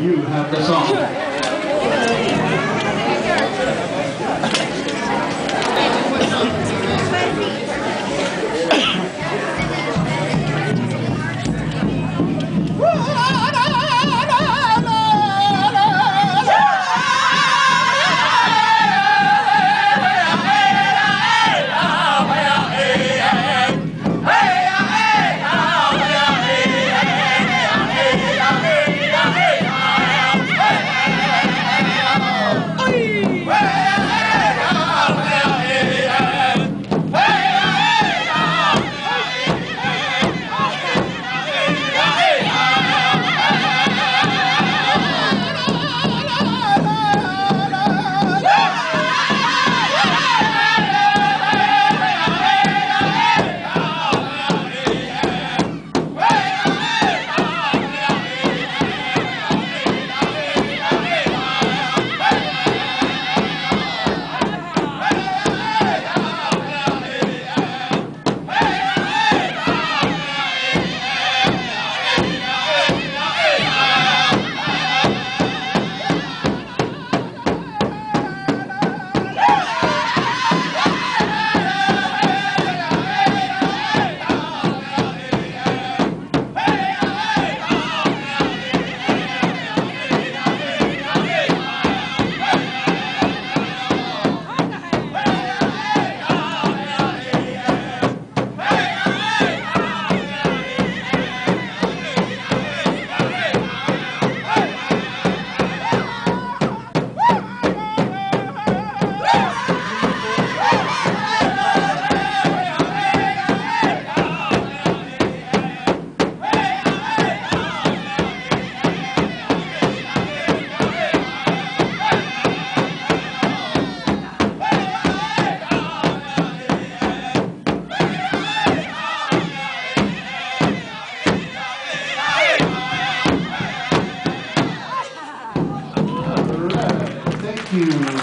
You have the song. You.